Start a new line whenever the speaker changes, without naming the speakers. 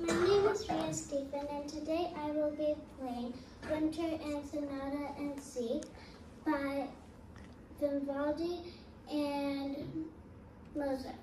my name is Rhea Stephen, and today I will be playing Winter and Sonata and C by Vivaldi and Mozart.